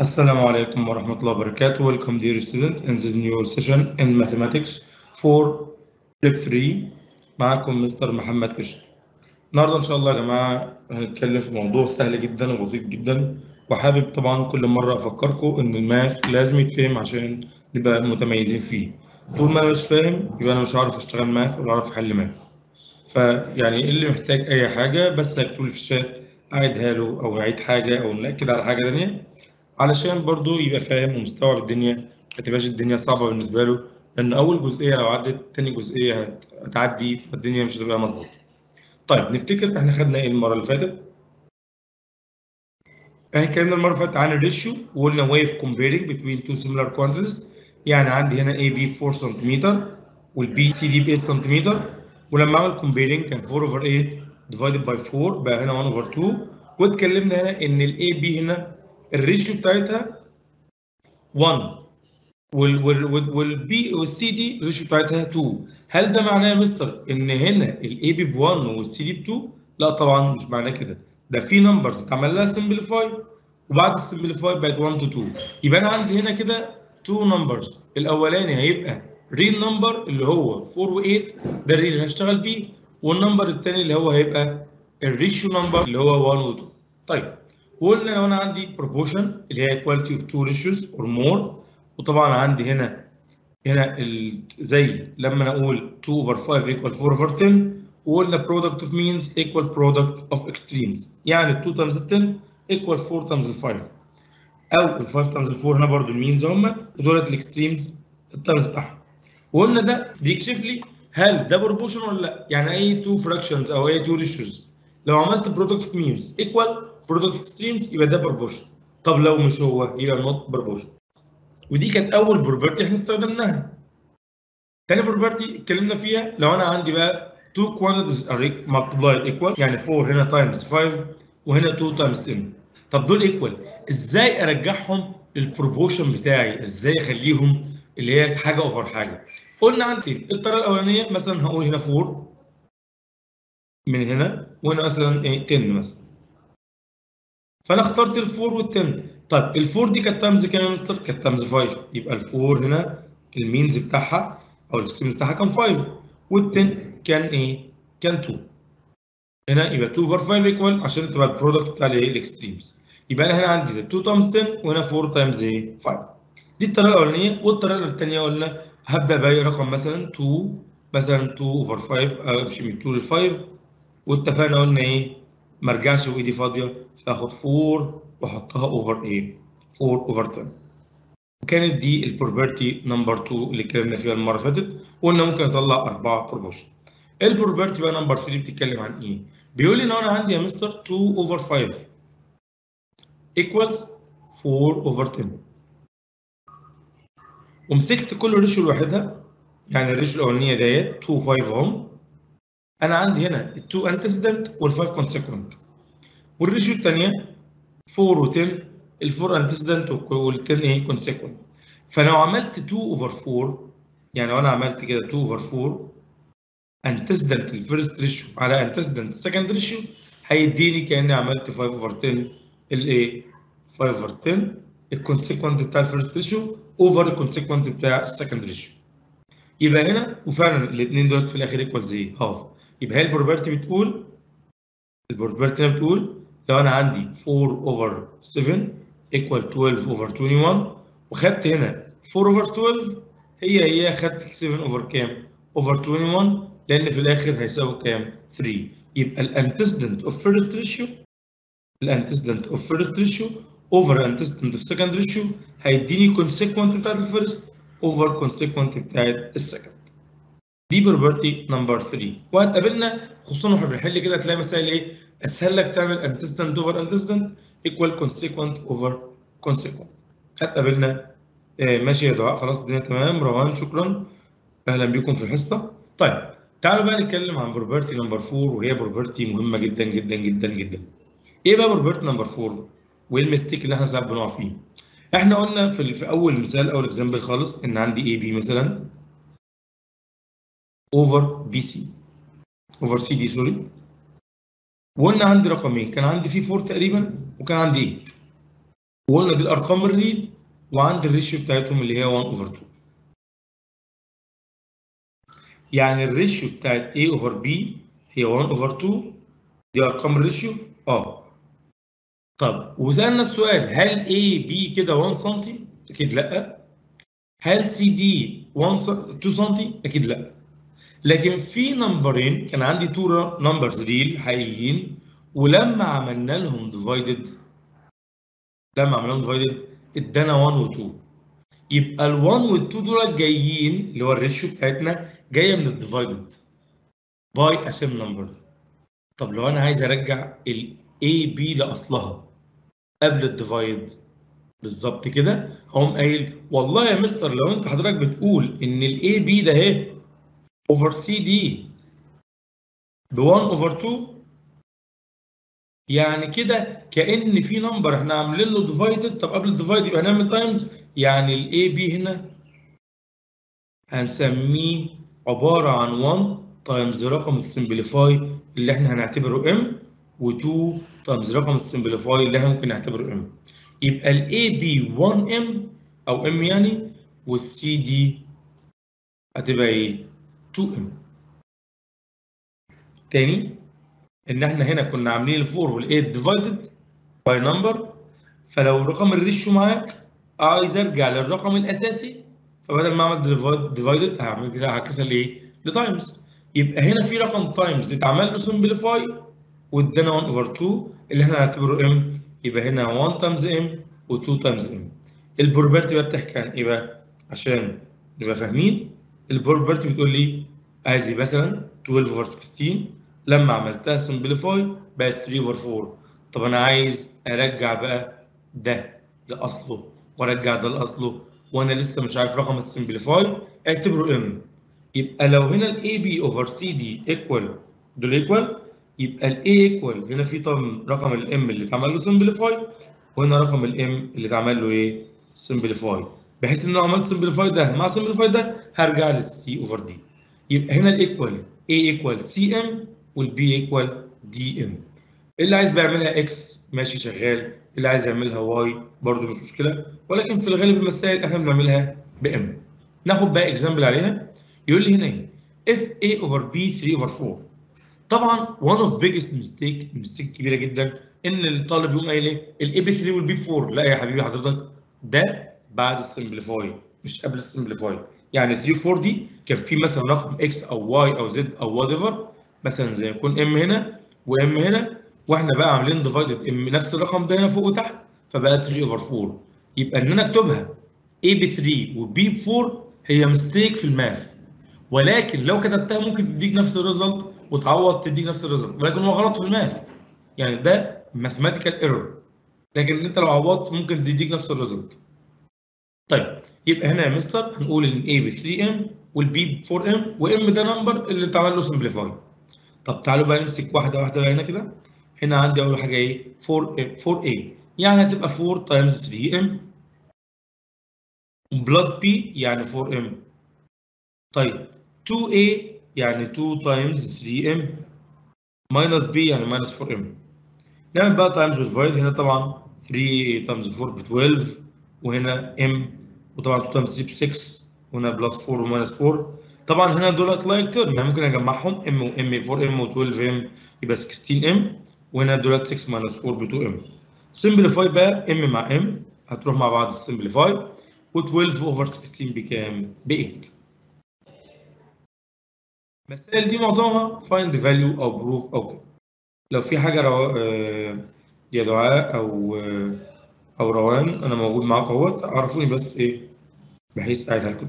السلام عليكم ورحمة الله وبركاته. Welcome dear student in this new session in mathematics for Prep 3 معكم مستر محمد كشك. النهارده إن شاء الله يا جماعة هنتكلم في موضوع سهل جدا وبسيط جدا وحابب طبعا كل مرة أفكركم إن الماث لازم يتفهم عشان نبقى متميزين فيه. طول ما أنا مش فاهم يبقى أنا مش هعرف أشتغل ماث ولا أعرف أحل ماث. فيعني اللي محتاج أي حاجة بس هيكتب لي في الشات أعيدها له أو أعيد حاجة أو نأكد على حاجة تانية علشان برضو يبقى فاهم ومستوعب الدنيا ما تبقاش الدنيا صعبة بالنسبة له لأن أول جزئية لو عدت تاني جزئية هتعدي فالدنيا مش هتبقى مظبوطة. طيب نفتكر إحنا خدنا إيه المرة اللي فاتت؟ إحنا اتكلمنا المرة اللي فاتت عن ال ratio وقلنا of comparing between two similar quantities يعني عندي هنا A B 4 سم وال بي C D ب 8 سم ولما أعمل comparing كان 4 over 8 divided by 4 بقى هنا 1 over 2 واتكلمنا هنا إن ال A B هنا ال ratio بتاعتها 1 وال بي وال C D ال ratio بتاعتها 2 هل ده معناه يا مستر إن هنا ال A B ب 1 وال C D ب 2 لا طبعا مش معناه كده. ده في numbers اتعمل لها simplify وبعد ال simplify بقت 1 to 2 يبقى أنا عندي هنا كده 2 numbers الأولاني هيبقى real number اللي هو 4 و8 ده ال real اللي هشتغل بيه. وال number الثاني اللي هو هيبقى ال ratio number اللي هو 1 و2 طيب. وقلنا لو أنا عندي proportion اللي هي equality of two ratios or more وطبعا عندي هنا هنا زي لما أنا أقول 2 over 5 equal 4 over 10 وقلنا product of means equal product of extremes. يعني 2 times 10 equal 4 times 5 أو ال 5 times 4 هنا برضو ال means همت ودولت ال extremes ال times بتاعهم. وقلنا ده بيكشف لي هل ده proportion ولا لأ. يعني أي 2 fractions أو أي 2 ratios. لو عملت product of means equal product of extremes يبقى ده proportion طب لو مش هو يبقى not proportion ودي كانت أول property إحنا استخدمناها. تاني property اتكلمنا فيها لو أنا عندي بقى two quantities are multiplied equal يعني 4 هنا times 5 وهنا 2 times 10 طب دول equal إزاي أرجعهم لل proportion بتاعي؟ إزاي أخليهم اللي هي حاجة over حاجة؟ قلنا عندي الطريقة الأولانية مثلا هقول هنا 4 من هنا وهنا مثلا إيه 10 مثلا. فأنا اخترت ال four وال10 طيب ال four دي كانت times كام يا مستر؟ كانت times 5 يبقى ال four هنا ال means بتاعها أو ال extremes بتاعها كان 5 وال10 كان إيه؟ كان 2 هنا يبقى 2 over 5 equal عشان تبقى ال product بتاع الايه؟ ال extremes يبقى أنا هنا عندي 2 times 10 وهنا 4 times إيه؟ 5 دي الطريقة الأولانية والطريقة الثانية قلنا هبدأ بأي رقم مثلا 2 مثلا 2 over 5 امشي من 2 ل 5 واتفقنا قلنا إيه؟ ما ارجعش وايدي فاضية فاخد 4 واحطها over إيه 4 over 10 وكانت دي ال property number 2 اللي اتكلمنا فيها المرة اللي فاتت وقلنا ممكن اطلع أربعة proportion ال property بقى number 3 بتتكلم عن إيه بيقول لي إن أنا عندي يا مستر 2 over 5 equals 4 over 10 ومسكت كل ratio لوحدها يعني ال ratio الأولانية ديت 2 5 اهم أنا عندي هنا ال 2 antecedent وال 5 consequent. وال ratio الثانية 4 و10 ال 4 antecedent وال 10 إيه consequent. فلو عملت 2 over 4 يعني لو أنا عملت كده 2 over 4 antecedent ال first ratio على antecedent ال second ratio هيديني كأني عملت 5 over 10 الايه 5 over 10 ال consequent بتاع ال first ratio over ال consequent بتاع ال second ratio يبقى هنا وفعلا الاثنين دول في الآخر equals إيه؟ half يبقى هي ال property بتقول ال property بتقول لو أنا عندي 4 over 7 equal 12 over 21 وخدت هنا 4 over 12 هي هي خدت 7 over كام؟ over 21 لأن في الآخر هيساوي كام؟ 3 يبقى ال antecedent of first ratio ال antecedent of first ratio over antecedent of second ratio هيديني consequent بتاعت ال first over consequent بتاعت ال second دي property number 3 وهتقابلنا خصوصا وإحنا بنحل كده هتلاقي مسائل إيه؟ أسهل لك تعمل antecedent over antecedent equal consequent over consequent هتقابلنا آه ماشي يا دعاء خلاص الدنيا تمام روان شكرا. أهلا بكم في الحصة. طيب تعالوا بقى نتكلم عن property number 4 وهي property مهمة جدا جدا جدا جدا. إيه بقى property number 4 وإيه ال mistake اللي إحنا ساعات بنقع فيه؟ إحنا قلنا في, في أول مثال أول example خالص إن عندي A B مثلا. over B C over C D sorry وقلنا عندي رقمين كان عندي فيه 4 تقريبا وكان عندي 8 وقلنا دي الأرقام ال real وعندي ال ratio بتاعتهم اللي هي 1 over 2 يعني ال ratio بتاعت A over B هي 1 over 2 دي أرقام ال ratio؟ آه. طب وسألنا السؤال هل A B كده 1 سم أكيد لأ. هل C D 1 2 سم أكيد لأ. لكن في number ين كان عندي two numbers real حقيقيين ولما عملنا لهم divided لما عملنا لهم divided ادانا 1 و 2 يبقى ال 1 وال 2 دول جايين اللي هو ال ratio بتاعتنا جاية من ال divided by same number طب لو أنا عايز أرجع ال A B لأصلها قبل ال divide بالظبط كده؟ هقوم قايل والله يا مستر لو أنت حضرتك بتقول إن ال A B ده اهي over CD ب 1 over 2 يعني كده كأن في number إحنا عاملين له divided طب قبل ال divide يبقى هنعمل times يعني ال AB هنا. هنسميه عبارة عن 1 times رقم ال simplify اللي إحنا هنعتبره M و2 times رقم ال simplify اللي إحنا ممكن نعتبره M يبقى ال AB 1 M أو M يعني والسي دي هتبقى إيه؟ 2 M تاني إن إحنا هنا كنا عاملين ال four وال eight divided by number فلو رقم ال ratio معاك عايز أرجع للرقم الأساسي فبدل ما أعمل divide د هعمل هعكسها لايه؟ ل times يبقى هنا في رقم times اتعمل له simplify وادانا 1 over 2 اللي إحنا هنعتبره M يبقى هنا 1 times M و2 times M ال property بقى بتحكي عن إيه بقى؟ عشان نبقى فاهمين ال property بتقول لي ادي مثلا 12 over 16 لما عملتها simplify بقت 3 over 4 طب أنا عايز أرجع بقى ده لأصله وأرجع ده لأصله وأنا لسه مش عارف رقم ال simplify اعتبره M يبقى لو هنا ال AB over CD equal دول equal يبقى ال A equal هنا في طبعا رقم ال M اللي اتعمل له simplify وهنا رقم ال M اللي اتعمل له إيه؟ simplify بحيث إن أنا عملت simplify ده مع سمبليفاي ده هرجع للسي اوفر دي يبقى هنا ال equal A equal CM وال B equal DM اللي عايز بيعملها X ماشي شغال اللي عايز يعملها Y برضه مش مشكلة. ولكن في الغالب المسائل إحنا بنعملها ب M ناخد بقى example عليها. يقول لي هنا إيه؟ if A over B 3 over 4 طبعا one of biggest mistake mistake كبيرة جدا إن الطالب يقوم قايل إيه؟ ال A ب 3 وال B 4 لا يا حبيبي حضرتك ده بعد ال simplify مش قبل ال simplify يعني 3 4 دي كان في مثلا رقم X أو Y أو Z أو whatever مثلا زي يكون M هنا و M هنا وإحنا بقى عاملين divided M نفس الرقم ده هنا فوق وتحت فبقى 3 over 4 يبقى إن أنا أكتبها A ب 3 وB ب 4 هي mistake في ال math. ولكن لو كتبتها ممكن تديك نفس ال result وتعوض تديك نفس ال result ولكن هو غلط في ال math. يعني ده mathematical error لكن أنت لو عوضت ممكن تديك نفس ال result طيب يبقى هنا يا مستر هنقول إن A ب 3 M وال B ب 4 M و M ده number اللي اتعمل له simplify طب تعالوا بقى نمسك واحدة واحدة بقى هنا كده. هنا عندي أول حاجة إيه؟ 4 4a يعني هتبقى 4 times 3m plus b يعني 4m طيب 2a يعني 2 times 3m minus b يعني minus 4m نعمل بقى times و divide هنا طبعا 3 times 4 ب 12 وهنا m وطبعا 2 times 3 ب 6 وهنا plus 4 و minus 4 طبعا هنا دولت like term يعني ممكن اجمعهم m و m 4m و 12m يبقى 16m وهنا دولت 6 minus 4 ب 2 M simplify بقى M مع M هتروح مع بعض ال simplify و12 over 16 بكام؟ ب 8 المسائل دي معظمها find value أو prove أو كده. لو في حاجة رو... آه يا دعاء أو آه أو روان أنا موجود معاكم أهوت. عرفوني بس إيه؟ بحيث اعيدها لكم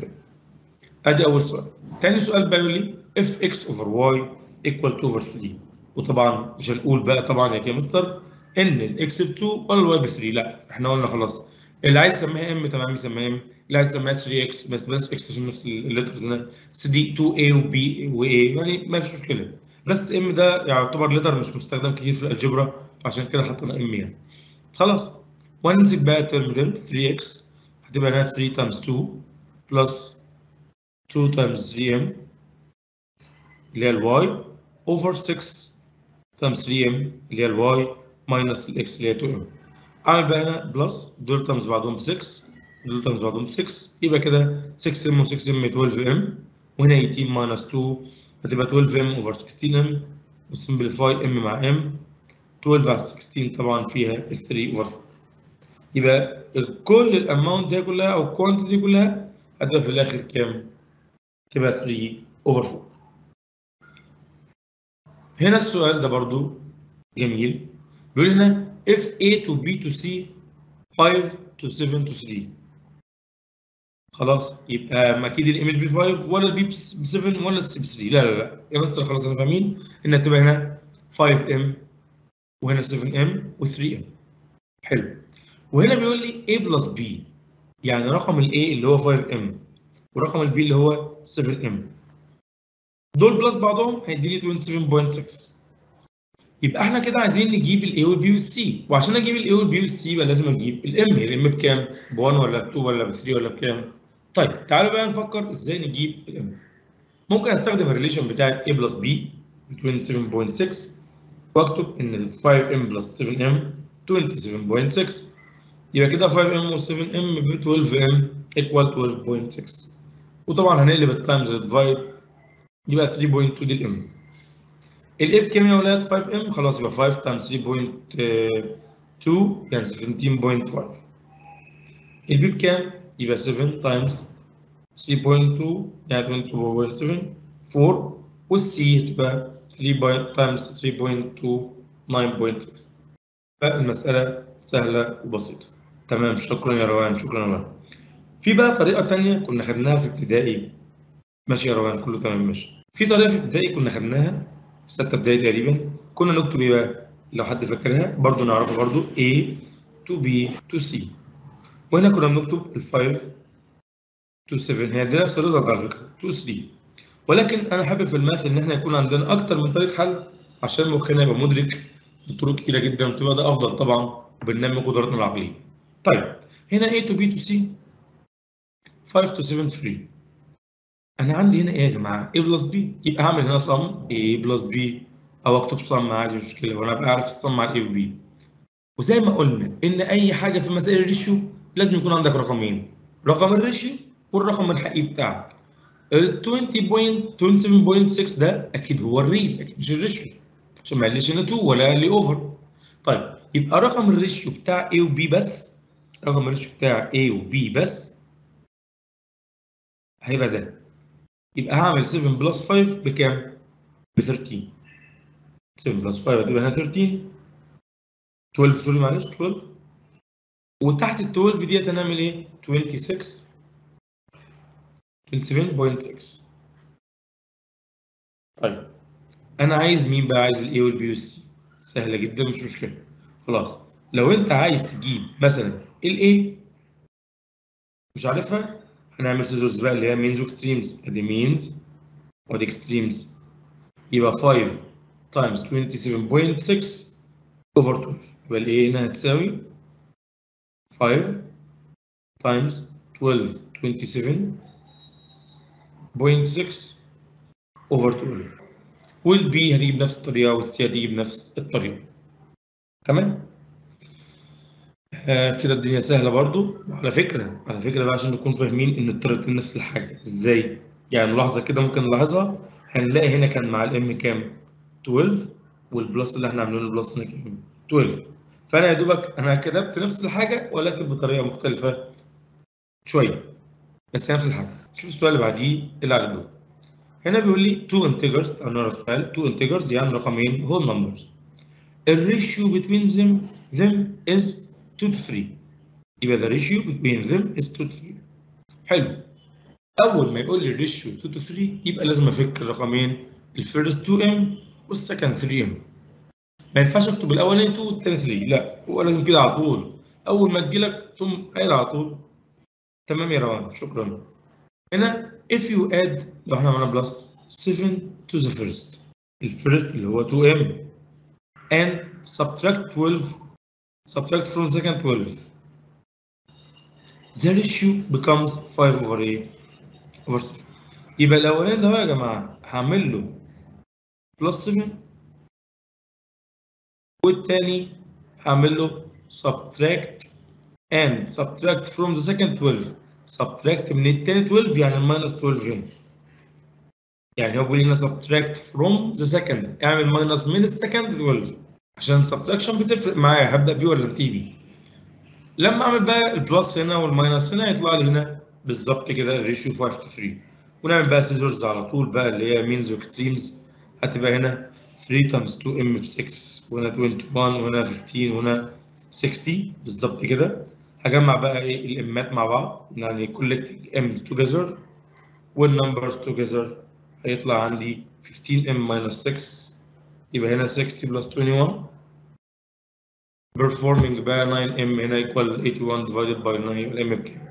أدي أول سؤال. تاني سؤال بقى يقول لي if X over Y equal two over 3 وطبعا مش هنقول بقى طبعا يا مستر إن ال X ب 2 ولا ال Y ب 3 لا إحنا قلنا خلاص. اللي عايز يسميها M تمام يسميها M اللي عايز يسميها 3 X بس بلاش X عشان نفس ال letters هنا 3 2 a و B Y يعني ما فيش مشكلة. بس M ده يعتبر letter مش مستخدم كتير في ال algebra عشان كده حطينا M يعني. خلاص. وهنمسك بقى ده 3 X هتبقى هنا 3 times 2 plus 2 times 3 M اللي هي ال Y over 6 times 3 M اللي هي ال Y minus ال X اللي هي 2 M أعمل بقى هنا plus دول times بعضهم 6 دول times بعضهم 6 يبقى كده 6 M و6 M 12 M وهنا 18 minus 2 هتبقى 12 M over 16 M و simplify M مع M 12 على 16 طبعا فيها 3 over 4 يبقى كل ال amount دي كلها أو ال quantity دي كلها هتبقى في الآخر كام؟ تبقى 3 over 4 هنا السؤال ده برضو جميل. بيقول لنا if A to B to C 5 to 7 to 3 خلاص يبقى ما أكيد ال A مش ب 5 ولا ال B ب 7 ولا ال C ب 3 لا لا لا. يا مستر خلاص إحنا فاهمين إنها تبقى هنا 5 m وهنا 7 m و3 m حلو. وهنا بيقول لي A plus B. يعني رقم ال A اللي هو 5 m ورقم ال B اللي هو 7 m دول plus بعضهم هيديني 27.6 يبقى إحنا كده عايزين نجيب الاي والبي والسي وعشان أجيب الاي والبي والسي يبقى لازم أجيب ال m ال m بكام؟ ب 1 ولا ب 2 ولا ب 3 ولا بكام؟ طيب تعالوا بقى نفكر إزاي نجيب ال m ممكن أستخدم ال relation بتاعت a plus b 27.6 وأكتب إن 5 m plus 7 m 27.6 يبقى كده 5 m و 7 m ب 12 m equal 12.6 وطبعا هنقلب ال times divide يبقى 3.2 دي ال m ال a بكام يا ولاد؟ 5 m خلاص يبقى 5 times 3.2 يعني 17.5 ال b بكام يبقى 7 times 3.2 يعني 22.7 4 وال c هتبقى 3 times 3.2 9.6 فالمسألة سهلة وبسيطة. تمام شكرا يا روان شكرا يا روان في بقى طريقة تانية كنا خدناها في ابتدائي. ماشي يا روان كله تمام ماشي. في طريقة في ابتدائي كنا خدناها في ستة ابتدائي تقريبا. كنا نكتب إيه بقى؟ لو حد فاكرها برضو نعرفها برضو A to B to C. وهنا كنا بنكتب ال 5 to 7 هي دي نفس ال result على فكرة to 3 ولكن أنا حابب في ال math إن إحنا يكون عندنا أكتر من طريقة حل عشان مخنا يبقى مدرك لطرق كتيرة جدا وتبقى ده أفضل طبعا وبننمي قدراتنا العقلية. طيب هنا A to B to C 5 to 7 to 3 أنا عندي هنا إيه يا جماعة؟ A plus b. يبقى هعمل هنا sum a plus b. أو أكتب sum عادي مش مشكلة. وأنا أبقى عارف ال sum ال a و b. وزي ما قلنا إن أي حاجة في مسائل ال ratio لازم يكون عندك رقمين. رقم ال ratio والرقم الحقيقي بتاعك. ال 20.27.6 ده أكيد هو ال real أكيد مش ال ratio. عشان ما يقلش هنا 2 ولا لي over طيب يبقى رقم ال ratio بتاع a و b بس رقم ال ratio بتاع a و b بس. هيبقى ده. يبقى هعمل 7 plus 5 بكام؟ ب 13 7 plus 5 هتبقى هنا 13 12 sorry معلش 12 وتحت ال 12 ديت هنعمل إيه؟ 26 27.6 طيب. أنا عايز مين بقى؟ عايز ال a وال b وال c سهلة جدا مش مشكلة. خلاص. لو أنت عايز تجيب مثلا ال a مش عارفها. هنعمل scissors بقى اللي هي means و extremes ادي means وادي extremes يبقى 5 times 27.6 over 12 يبقى ال a هنا هتساوي 5 times 12 27.6 over 12 وال b هتيجي بنفس الطريقة والسي هتيجي بنفس الطريقة. تمام؟ آه كده الدنيا سهلة برضو. وعلى فكرة على فكرة بقى عشان نكون فاهمين إن الطريقتين نفس الحاجة. إزاي؟ يعني ملاحظة كده ممكن نلاحظها. هنلاقي هنا كان مع ال m كام؟ 12 وال plus اللي إحنا عاملينه ال plus هنا كام؟ 12 فأنا يا دوبك أنا كتبت نفس الحاجة ولكن بطريقة مختلفة شوية. بس هي نفس الحاجة. شوف السؤال اللي بعديه اللي على الدور هنا بيقول لي two integers نعرف فعل two integers يعني رقمين whole numbers. ال ratio between them them is 2 to 3 يبقى the ratio between them is 2 to 3 حلو. أول ما يقول لي ال ratio 2 to 3 يبقى لازم أفك الرقمين. ال first 2 m وال second 3 m ما ينفعش أكتب الأولاني 2 والثاني 3 لا هو لازم كده على طول. أول ما تجيلك تقوم قايل على طول. تمام يا روان شكرا. هنا if you add لو إحنا عملنا plus 7 to the first. ال first اللي هو 2 m and subtract 12 subtract from second 12 the ratio becomes 5 over a over 7 يبقى الاولاني ده بقى يا جماعة هعمل له plus 7 والتاني هعمل له subtract and subtract from the second 12 subtract من التاني 12 يعني minus 12 هنا يعني هو بيقول هنا subtract from the second اعمل minus من ال second 12 عشان subtraction بتفرق معايا؟ هبدأ بيه ولا انتهي بيه لما أعمل بقى ال plus هنا وال minus هنا يطلع لي هنا بالظبط كده ال ratio 5 to 3 ونعمل بقى scissors على طول بقى اللي هي means و extremes هتبقى هنا 3 times 2 m ب 6 وهنا 21 وهنا 15 وهنا 60 بالظبط كده. هجمع بقى إيه؟ ال m ات مع بعض. يعني collecting m together. وال numbers together. هيطلع عندي 15 m minus 6 يبقى هنا 60 plus 21 performing بقى 9 m هنا equal 81 divided by 9 يبقى ال m بكام؟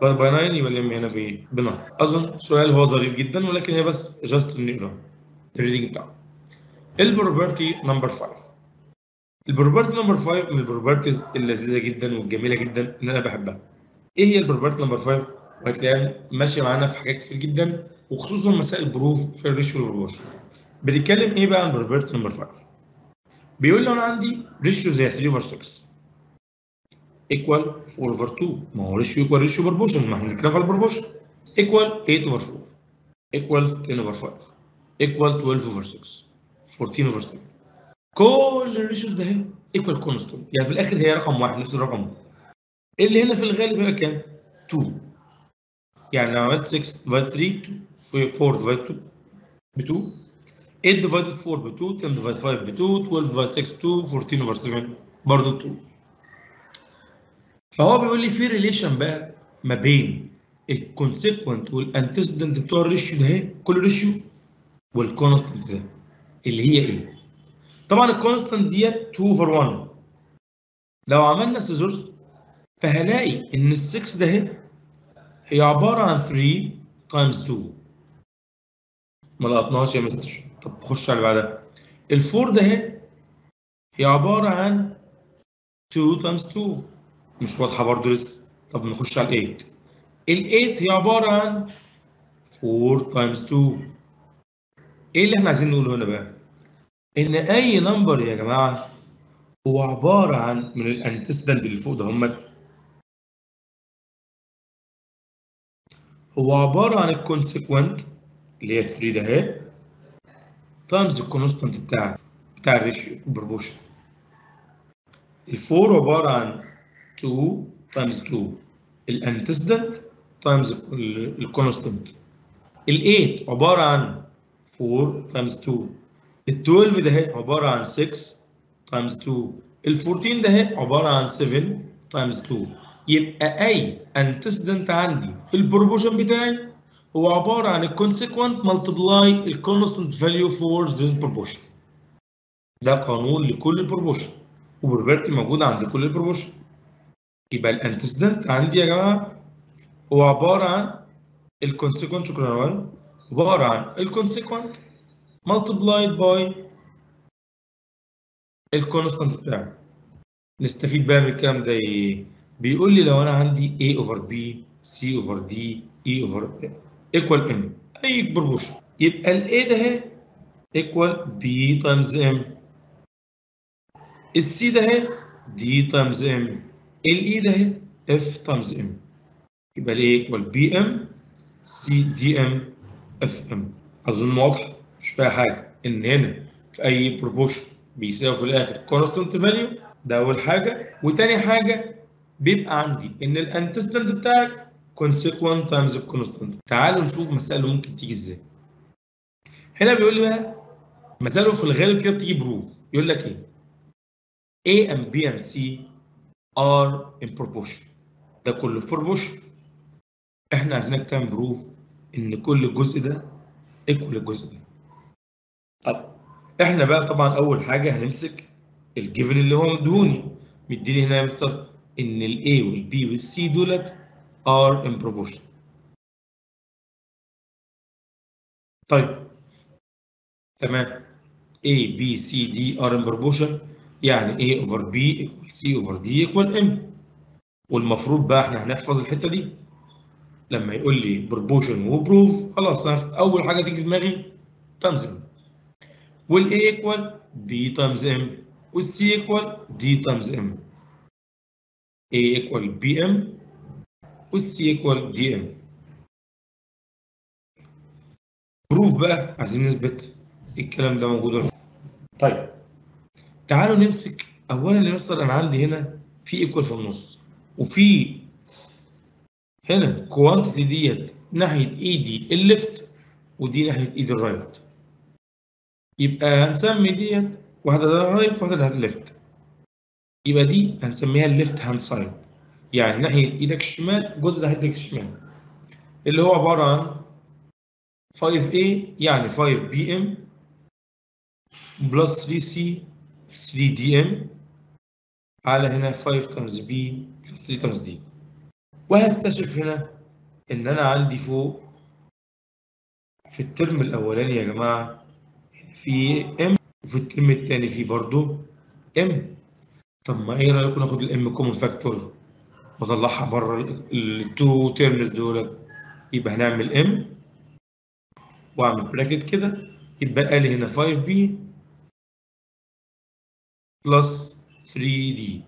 divided by 9 يبقى ال m هنا؟ ب 9 أظن سؤال هو ظريف جدا ولكن هي بس just نقرا ال reading بتاعه ال property number 5 ال property number 5 من ال properties اللذيذة جدا والجميلة جدا اللي أنا بحبها. إيه هي ال property number 5 وهتلاقيها ماشية معانا في حاجات كتير جدا وخصوصا مسائل proof في ال ratio وال proportion بنتكلم إيه بقى عن property number 5 بيقول لي أنا عندي ratio زي 3 over 6 equal 4 over 2 ما هو ratio equal ratio proportion ما إحنا بنتكلم على ال proportion equal 8 over 4 equals 10 over 5 equal 12 over 6 14 over 7 كل ال ratios ده هنا equal constant يعني في الآخر هي رقم واحد نفس الرقم. اللي هنا في الغالب هيبقى كام؟ 2 يعني لو عملت 6 divide 3 2 4 divide 2 ب 2 8 divide 4 ب 2 10 divide 5 ب 2 12 divide 6 2 14 over 7 برضه 2 فهو بيقول لي في relation بقى ما بين ال consequent وال antecedent بتوع ال ratio ده اهي كل ratio وال constant ده اللي هي إيه؟ طبعا ال constant ديت 2 over 1 لو عملنا سيزورز فهلاقي إن ال 6 ده هي عبارة عن 3 times 2 ما لقطناهاش يا مستر طب خش على اللي بعدها ال 4 ده هي عبارة عن 2 times 2 مش واضحة برضه لسه. طب نخش على ال 8 ال 8 هي عبارة عن 4 times 2 إيه اللي إحنا عايزين نقوله هنا بقى؟ ان اي number يا جماعة هو عبارة عن من ال antecedent اللي فوق ده همت هو عبارة عن ال consequent اللي هي 3 ده اهي. times ال constant بتاع بتاع ال ratio ال proportion ال4 عباره عن 2 times 2 ال antecedent times ال constant ال8 عباره عن 4 times 2 ال 12 ده عباره عن 6 times 2 ال 14 ده عباره عن 7 times 2 يبقى اي antecedent عندي في ال proportion بتاعي هو عبارة عن ال consequent multiply ال constant value for this proportion ده قانون لكل ال proportion و property موجودة عند كل ال proportion يبقى ال antecedent عندي يا جماعة هو عبارة عن ال consequent شكرا يا عبارة عن ال consequent multiplied by ال constant بتاعي نستفيد بقى من الكلام ده إيه؟ بيقول لي لو أنا عندي a over b c over d e over equal m أي proportion يبقى ال a ده اهي equal b times m. ال c ده اهي d times m. ال e ده اهي f times m. يبقى ال a equal bm c dm fm أظن واضح؟ مش فيها حاجة. إن هنا في أي proportion بيساوي في الآخر constant value ده أول حاجة. وتاني حاجة بيبقى عندي إن ال antecedent بتاعك consequent times ال constant تعالوا نشوف مسألة ممكن تيجي إزاي. هنا بيقول لي بقى مسألة في الغالب كده بتيجي proof. يقول لك إيه؟ A and B and C are in proportion. ده كله في proportion. إحنا عايزينك تعمل proof إن كل جزء ده equal الجزء ده. طب إحنا بقى طبعا أول حاجة هنمسك ال given اللي هو مديهوني مديني هنا يا مستر إن ال A وال B وال C دولت are in proportion طيب. تمام. A B C D are in proportion. يعني A over B equal C over D equal M. والمفروض بقى إحنا هنحفظ الحتة دي. لما يقول لي proportion و proof خلاص أول حاجة تيجي في دماغي times M وال A equal B times M وال C equal D times M A equal BM وال C equal DM proof بقى عايزين نثبت الكلام ده موجود ولا لأ. طيب تعالوا نمسك اولا يا مستر أنا عندي هنا في equal في النص وفي هنا quantity ديت ناحية ايدي ال left ودي ناحية ايدي ال right يبقى هنسمي ديت واحدة right واحدة ال left يبقى دي هنسميها ال left hand side يعني ناحية إيدك الشمال جزء ناحية إيدك الشمال. اللي هو عبارة عن 5A يعني 5BM plus 3C 3DM على هنا 5 times B plus 3 times D. وهكتشف هنا إن أنا عندي فوق في ال term الأولاني يا جماعة في M وفي ال term الثاني في برضه M. طب ما إيه رأيكم ناخد ال M common factor وأطلعها بره ال two terms دول يبقى هنعمل M وأعمل bracket كده. يبقى لي هنا 5b plus 3d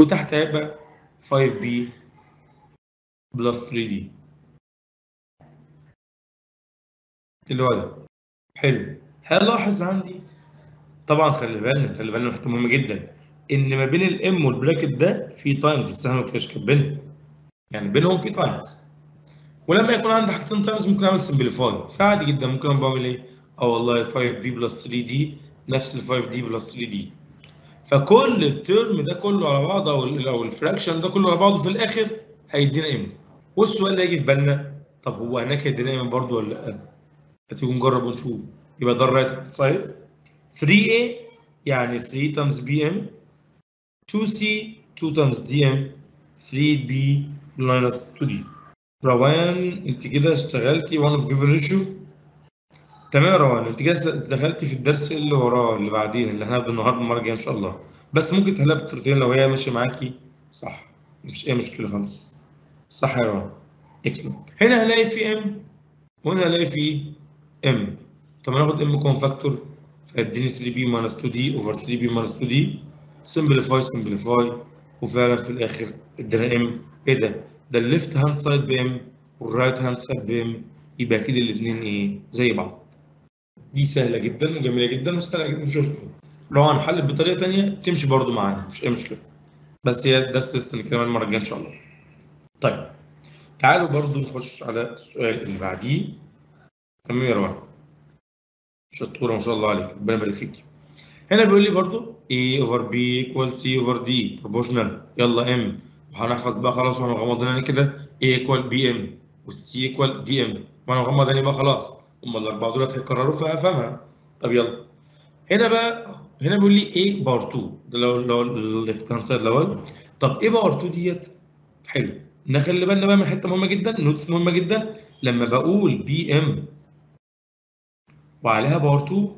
وتحت هيبقى 5b plus 3d اللي هو ده. حلو. هلاحظ عندي. طبعا خلي بالنا خلي بالنا نقطه مهمه جدا. إن ما بين ال M وال bracket ده في times بس إحنا ما كناش كاتبينها يعني بينهم في times ولما يكون عندي حاجتين times ممكن أعمل simplify فعادي جدا. ممكن أنا بعمل إيه؟ أه والله 5 b plus 3 d نفس ال 5 b plus 3 d فكل ال term ده كله على بعضه أو ال fraction ده كله على بعضه في الآخر هيدينا m والسؤال اللي هيجي في بالنا طب هو هناك هيدينا m برضه ولا لأ؟ هتيجي نجرب ونشوف. يبقى ده ال right side 3a يعني 3 times b m 2c 2 times d m 3b minus 2d روان انت كده اشتغلتي one of given ratio تمام يا روان انت كده دخلتي في الدرس اللي وراه اللي بعدين اللي هناخده النهارده المره الجايه ان شاء الله بس ممكن تحلها بالطريقتين لو هي ماشيه معاكي صح مفيش اي مشكله خالص صح يا روان excellent هنا هلاقي في m وهنا هلاقي في m طب هناخد m common factor فيديني 3b minus 2d over 3b minus 2d simplify simplify وفعلا في الآخر ادانا m إيه ده؟ ده الليفت هاند سايد بام والرايت هاند سايد بام يبقى أكيد الاثنين إيه؟ زي بعض. دي سهلة جدا وجميلة جدا وسهلة جدا مشكله. لو هنحل بطريقة ثانية تمشي برضو معانا مش أي مشكلة. بس هي ده ال system الكلام المره الجايه إن شاء الله. طيب تعالوا برضو نخش على السؤال اللي بعديه. تمام يا روان. شطورة ما شاء الله عليك ربنا يبارك فيك. هنا بيقول لي برضو A over B equal C over D. Proportional. يلا M. وهنحفظ بقى خلاص وأنا مغمض عيني كده A equal BM والC equal DM وأنا مغمض عيني بقى خلاص هم الاربعه دول هيكرروا فهفهمها طب يلا هنا بقى هنا بيقول لي A power 2 ده لو ال left hand side الأول طب A power 2 ديت حلو نخلي بالنا بقى من حتة مهمه جدا notice مهمه جدا لما بقول BM وعليها power 2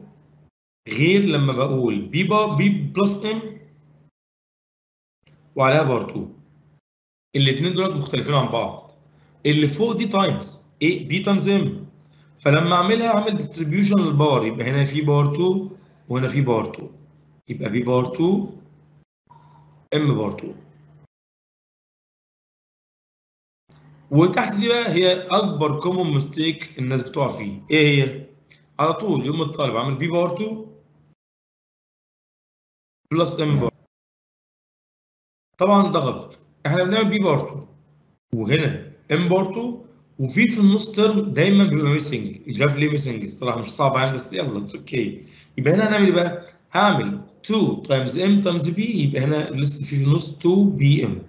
غير لما بقول b b plus m وعليها power 2 الاثنين دول مختلفين عن بعض. اللي فوق دي times إيه b times m فلما أعملها أعمل distribution لل power يبقى هنا في power 2 وهنا في power 2 يبقى b power 2 m power 2 وتحت دي بقى هي أكبر common mistake الناس بتقع فيه. إيه هي؟ على طول يوم الطالب عامل b power 2 plus m power طبعا ده غلط. إحنا بنعمل b power 2 وهنا m power 2 وفي في النص term دايما بيبقى missing مش عارف ليه missing الصراحة مش صعب يعني بس يلا it's okay يبقى هنا هنعمل إيه بقى؟ هعمل 2 times m times b يبقى هنا لسه في في النص 2 b m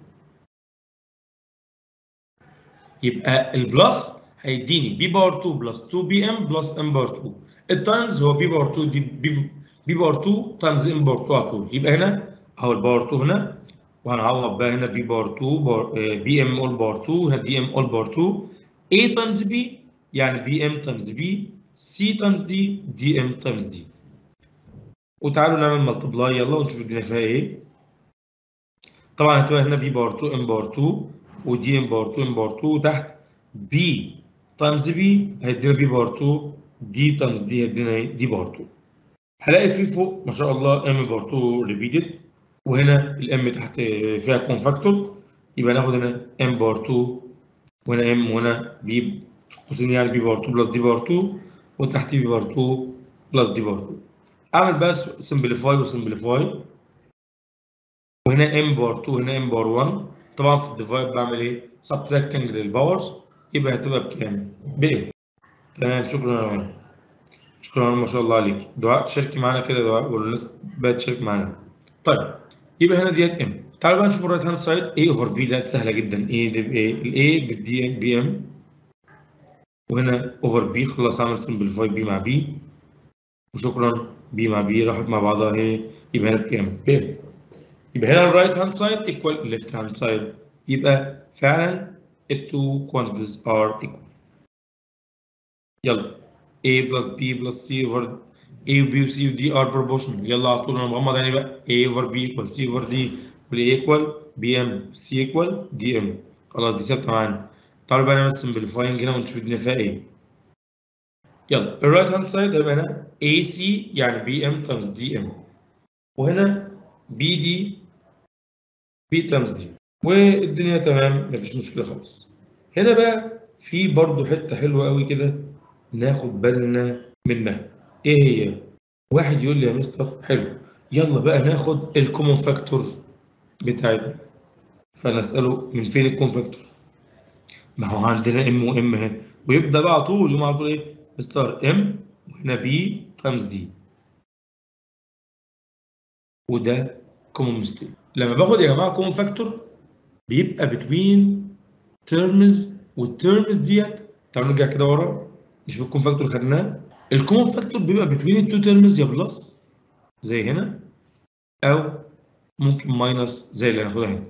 يبقى ال plus هيديني b power 2 plus 2 b m plus m power 2 ال times هو b power 2 دي b, b power 2 times m power 2 على طول يبقى هنا أهو ال power 2 هنا وهنعوض بقى هنا b power 2 power b m all power 2 هنا d m all power 2 A times b يعني b m times b c times d d m times d وتعالوا نعمل multiply يلا ونشوف الدنيا فيها إيه. طبعا هتبقى هنا b power 2 m power 2 و d m power 2 m power 2 وتحت b times b هيدينا b power 2 d times d هيدينا d power 2 هلاقي في فوق ما شاء الله m power 2 repeated وهنا ال m تحت فيها common factor يبقى ناخد هنا m power 2 وهنا m وهنا بي قوسين يعني b power 2 plus d power 2 وتحت b power 2 plus d power 2 اعمل بقى simplify و simplify وهنا m power 2 هنا m power 1 طبعا في ال divide بعمل إيه؟ subtracting لل powers يبقى هتبقى بكام؟ ب تمام شكرا يا شكرا ما شاء الله عليك. دعاء شاركي معانا كده دعاء والناس بقت تشارك معانا طيب يبقى هنا ديت m. تعالوا بقى نشوف ال right hand side. a over b ده سهلة جدا. a دي بايه ال a بالدي b m وهنا over b خلاص اعمل simplify b مع b وشكرا b مع b راحت مع بعضها أهي. يبقى هنا بكام؟ ب يبقى هنا ال right hand side equal ال left hand side يبقى فعلا ال two quantities are equal. يلا. A plus B plus C over A و B و C و D are proportional. يلا على طول أنا مغمض عيني بقى A over B equal C over D وال A equal BM C equal DM خلاص دي ثابته معانا. تعالوا بقى نعمل simplifying هنا ونشوف الدنيا فيها إيه. يلا ال right hand side هيبقى هنا AC يعني BM times DM وهنا BD B times D. والدنيا تمام مفيش مشكلة خالص. هنا بقى في برضو حتة حلوة قوي كده. ناخد بالنا منها. إيه هي؟ واحد يقول لي يا مستر حلو. يلا بقى ناخد ال common factor بتاعتنا. فانا اساله من فين ال common factor ما هو عندنا m و m اهي. ويبدأ بقى على طول يقوم على طول إيه؟ مستر m وهنا b times d وده common mistake لما باخد يا جماعة common factor بيبقى between terms وال terms ديت. تعالوا نرجع كده ورا. نشوف ال common factor خدناه. ال common factor بيبقى between ال two terms يا plus زي هنا أو ممكن minus زي اللي هناخدها هنا.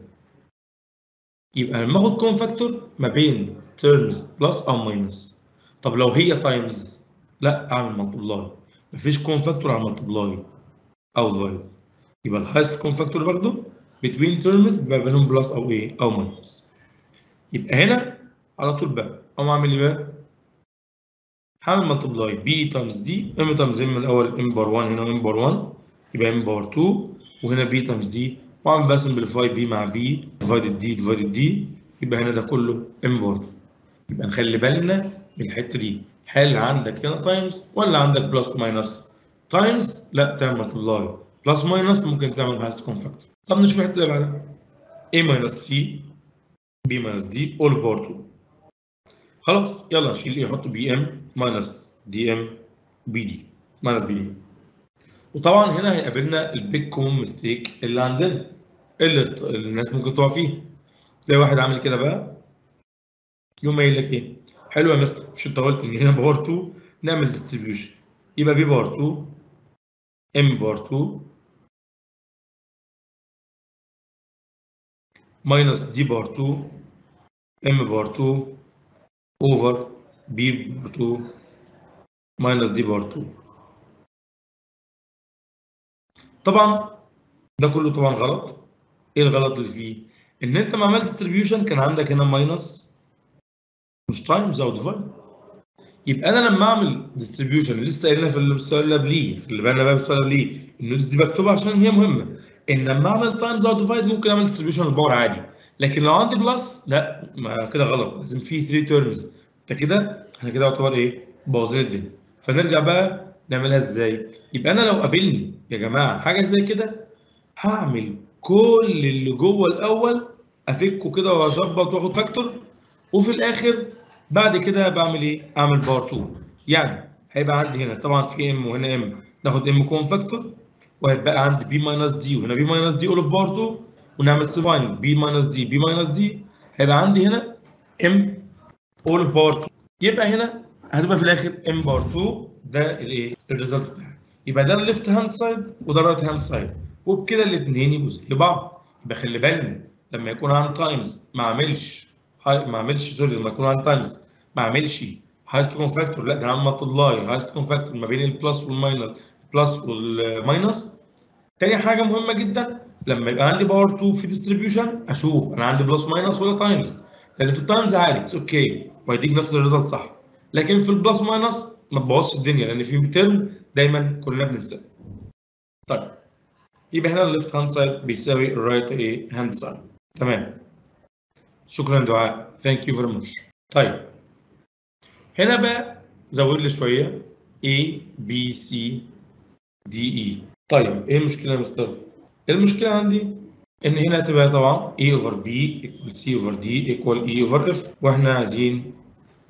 يبقى لما آخد common factor ما بين terms plus أو minus طب لو هي times لا أعمل multiply مفيش common factor على multiply أو divide يبقى ال highest common factor باخده between terms بيبقى بينهم plus أو إيه أو minus يبقى هنا على طول بقى. أقوم أعمل إيه بقى؟ هعمل multiply B times D M times M الأول M power 1 هنا M power 1 يبقى M power 2 وهنا B times D وأعمل بقى simplify B مع B divided D divided D يبقى هنا ده كله M power 2 يبقى نخلي بالنا من الحتة دي. هل عندك هنا times ولا عندك plus و minus times لا تعمل multiply plus minus ممكن تعمل highest common factor طب نشوف الحتة اللي بعدها. A minus c b minus d all power 2 خلاص يلا نشيل إيه نحط BM minus DM B D minus B D وطبعا هنا هيقابلنا ال big common mistake اللي عندنا اللي الناس ممكن تقع فيه. تلاقي واحد عامل كده بقى يقوم قايل لك إيه؟ حلو يا مستر مش أنت قلت إن هنا power 2 نعمل distribution يبقى B power 2 M power 2 minus D power 2 M power 2 over B power 2 minus D power 2 طبعا ده كله طبعا غلط. إيه الغلط اللي فيه؟ إن أنت لما عملت distribution كان عندك هنا minus مش times أو divide يبقى أنا لما أعمل distribution لسه قايلنا في السؤال اللي قبليه خلي بالنا بقى في السؤال اللي قبليه ال notes دي بكتبها عشان هي مهمة. إن لما أعمل times أو divide ممكن أعمل distribution ال power عادي. لكن لو عندي plus لا ما كده غلط. لازم في 3 terms انت كده؟ إحنا كده يعتبر إيه؟ بوظين الدنيا فنرجع بقى نعملها إزاي؟ يبقى أنا لو قابلني يا جماعة حاجة زي كده هعمل كل اللي جوه الأول أفكه كده وأظبط وآخد factor وفي الآخر بعد كده بعمل إيه؟ أعمل power 2 يعني هيبقى عندي هنا طبعا في M وهنا M ناخد M common factor وهيبقى عندي B minus D وهنا B minus D all of power 2 ونعمل simplify B minus D B minus D هيبقى عندي هنا M all of power 2 يبقى هنا هتبقى في الآخر M power 2 ده الايه ال result بتاعي يبقى ده ال left hand side وده ال right hand side وبكده الاثنين يبقوا زي بعض يبقى خلي بالنا لما يكون عندي times ما اعملش ما اعملش sorry لما يكون عندي times ما اعملش highest common factor لا ده عم مطلعي هايست كوم فاكتور ما بين البلس والماينس البلس والماينس تاني حاجة مهمة جدا لما يبقى عندي power 2 في distribution أشوف أنا عندي plus minus ولا times لأن في ال times عادي it's okay وهيديك نفس ال result صح. لكن في ال plus minus ما تبوظش الدنيا لأن في term دايما كلنا بننساه طيب يبقى هنا ال left hand side بيساوي ال right إيه hand side تمام. شكرا دعاء. thank you very much طيب هنا بقى زود لي شوية. A B C D E. طيب إيه المشكلة يا مستر؟ المشكلة عندي إن هنا تبقى طبعا A over B equal C over D equal E over F وإحنا عايزين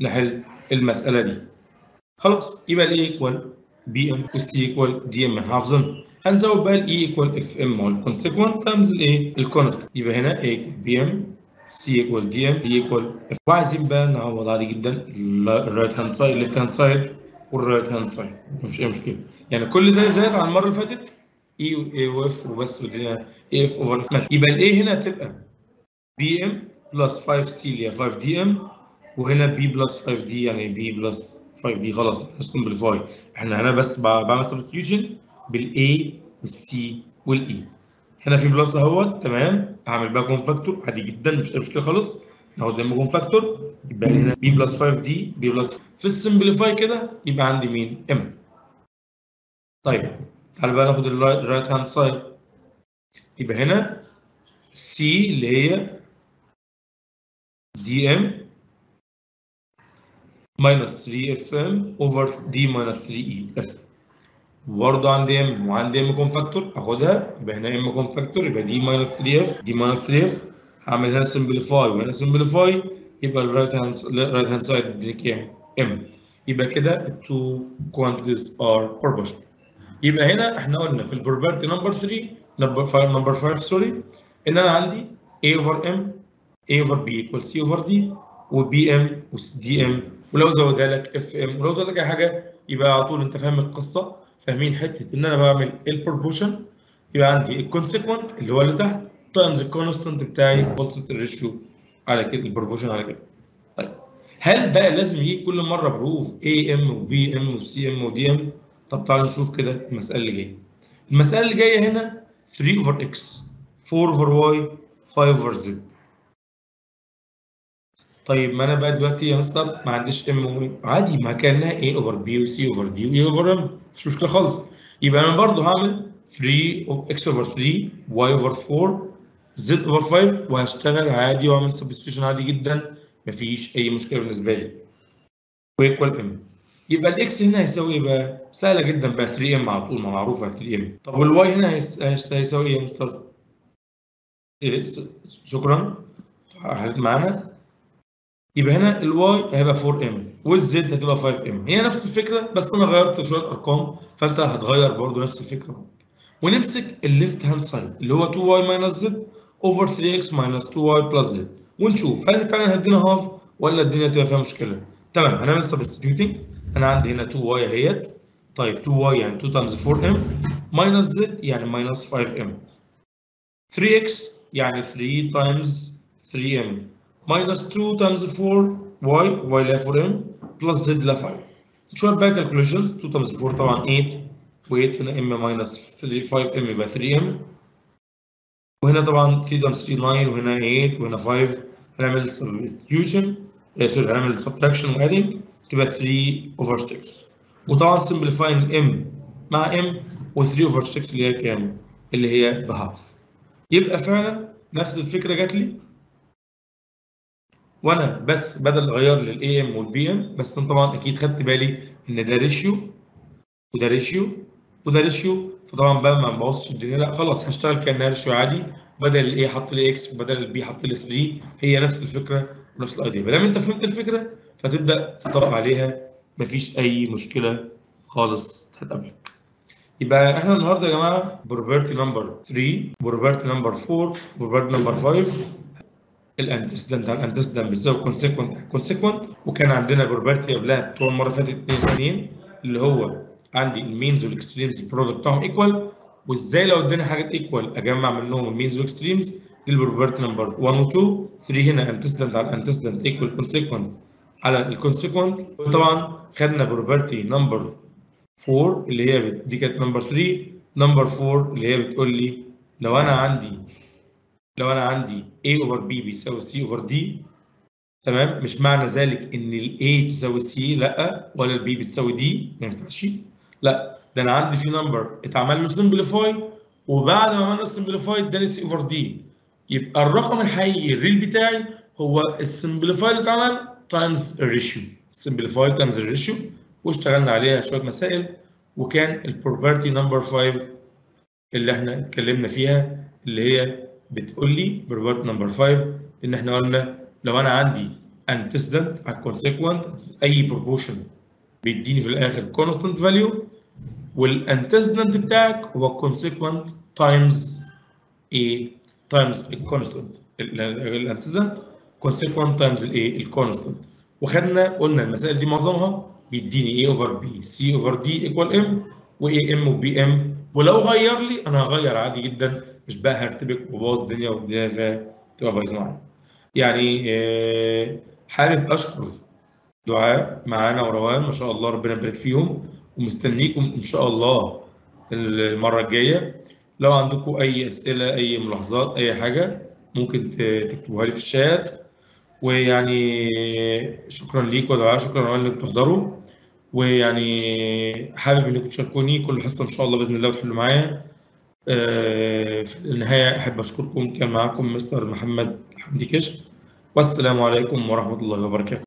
نحل المسألة دي. خلاص يبقى ال A equal BM وال C equal DM حافظين هنزود بقى ال E equal FM والconsequent times الايه الكونست يبقى هنا A equal BM C equal DM D equal F. وعايزين بقى نعوض عادي جدا الرايت هاند سايد الليفت هاند سايد والرايت هاند سايد مفيش أي مشكلة. يعني كل ده زاد عن المرة اللي فاتت اي واي واف وبس والدنيا اي اف اوفر ماشي. يبقى الاي هنا هتبقى بي ام بلس 5 سي اللي هي 5 دي ام وهنا B plus 5 D يعني B plus 5 D خلاص simplify إحنا هنا بس بعمل substitution بال A وال C وال E هنا في plus أهوت تمام؟ هعمل بقى common factor عادي جدا أي مشكلة خالص. ناخد لما common factor يبقى هنا B plus 5 D B plus في ال simplify كده يبقى عندي مين؟ M طيب تعال بقى ناخد ال right hand side يبقى هنا C اللي هي DM minus 3 FM over D minus 3 E F برضه عندي M وعندي M common factor أخدها يبقى هنا M common factor يبقى D minus 3 F D minus 3 F هعمل هنا simplify وهنا simplify يبقى ال right hand ال right hand side يديني كام؟ M يبقى كده ال two quantities are proportional يبقى هنا إحنا قلنا في ال property number 3 number 5 number 5 sorry إن أنا عندي A over M A over B equal C over D و BM و DM ولو زودها لك FM ولو زودها لك أي حاجة يبقى على طول أنت فاهم القصة فاهمين حتة إن أنا بعمل ال proportion يبقى عندي ال consequent اللي هو اللي تحت times ال constant بتاعي خلصت ال ratio على كده ال proportion على كده. طيب هل بقى لازم يجي كل مرة proof AM و BM و CM و DM طب تعالوا نشوف كده المسألة اللي جاية. المسألة اللي جاية هنا 3 over X 4 over Y 5 over Z طيب ما أنا بقى دلوقتي يا مستر ما عنديش M عادي ما كانها A over B و C over D و E over M مش مشكلة خالص. يبقى أنا برضه هعمل 3 X over 3 Y over 4 Z over 5 وهشتغل عادي وأعمل substitution عادي جدا. مفيش أي مشكلة بالنسبة لي. و equal M يبقى ال X هنا هيساوي إيه بقى؟ سهلة جدا بقى 3 M على طول ما معروفة 3 M طب وال Y هنا هيساوي إيه يا مستر؟ شكرا. حلت معانا؟ يبقى هنا ال Y هيبقى 4 M وال Z هتبقى 5 M. هي نفس الفكرة بس أنا غيرت شوية أرقام فأنت هتغير برضو نفس الفكرة. ونمسك ال left hand side اللي هو 2 Y minus Z over 3 X minus 2 Y plus Z ونشوف هل فعلا هدينا half ولا الدنيا تبقى فيها مشكلة؟ تمام هنعمل substituting أنا عندي هنا 2 Y اهيت طيب 2 Y يعني 2 times 4 M minus Z يعني minus 5 M 3 X يعني 3 times 3 M minus 2 times 4 Y Y اللي هي 4 M plus Z اللي 5 شوية بقى calculations 2 times 4 طبعا 8 و8 هنا M minus 5 M يبقى 3 M وهنا طبعا 3 times 3 9 وهنا 8 وهنا 5 هنعمل substitution sorry هنعمل subtraction و adding تبقى 3 over 6 وطبعا simplifying M مع M و3 over 6 اللي هي كام؟ اللي هي ب half يبقى فعلا نفس الفكرة جات لي؟ وأنا بس بدل اغير لل A M وال B M بس طبعا أكيد خدت بالي إن ده ratio وده ratio وده ratio فطبعا بقى ما نبوظش الدنيا لأ خلاص هشتغل كأنها ratio عادي. بدل ال A حط لي X وبدل ال B حط لي 3 هي نفس الفكرة ونفس الايديا ما دام أنت فهمت الفكرة فتبدأ تطبق عليها مفيش أي مشكلة خالص هتقابلك. يبقى إحنا النهارده يا جماعة property number 3 property number 4 property number 5 ال antecedent على ال antecedent بيساوي consequent consequent وكان عندنا property قبلها بتوع المرة اللي فاتت 2 2 اللي هو عندي ال means وال extremes ال product بتاعهم equal وإزاي لو اداني حاجات equal أجمع منهم ال means وال extremes دي ال property number 1 و 2 3 هنا antecedent على ال antecedent equal consequent على ال consequent وطبعا خدنا property number 4 اللي هي. دي كانت number 3 number 4 اللي هي بتقول لي لو أنا عندي لو أنا عندي A over B بيساوي C over D تمام؟ مش معنى ذلك إن ال A تساوي C لأ. ولا ال B بتساوي D ما ينفعش. لأ ده أنا عندي في number اتعمل له simplify وبعد ما عملنا simplify اداني C over D يبقى الرقم الحقيقي ال real بتاعي هو ال simplify اللي اتعمل times ال ratio ال simplify times ال ratio واشتغلنا عليها شوية مسائل وكان ال property number 5 اللي إحنا اتكلمنا فيها اللي هي بتقول لي property number 5 إن إحنا قلنا لو أنا عندي antecedent على consequent أي proportion بيديني في الآخر constant value وال antecedent بتاعك هو consequent times إيه times ال constant ال antecedent consequent times الايه ال constant وخدنا قلنا المسائل دي معظمها بيديني A over B C over D equal M و A M و B M ولو غير لي أنا هغير عادي جدا. مش بقى هرتبك وبوظ الدنيا والدنيا تبقى بايظة معايا. يعني آه حابب أشكر دعاء معانا وروان ما شاء الله ربنا يبارك فيهم ومستنيكم إن شاء الله المرة الجاية. لو عندكم أي أسئلة أي ملاحظات أي حاجة ممكن تكتبوها لي في الشات. ويعني شكرا ليك ودعاء شكرا انكم بتحضروا. ويعني حابب إنكم تشاركوني كل حصة إن شاء الله بإذن الله وتحلوا معايا. في النهاية أحب أشكركم كان معاكم مستر محمد حمدي كشك. والسلام عليكم ورحمة الله وبركاته.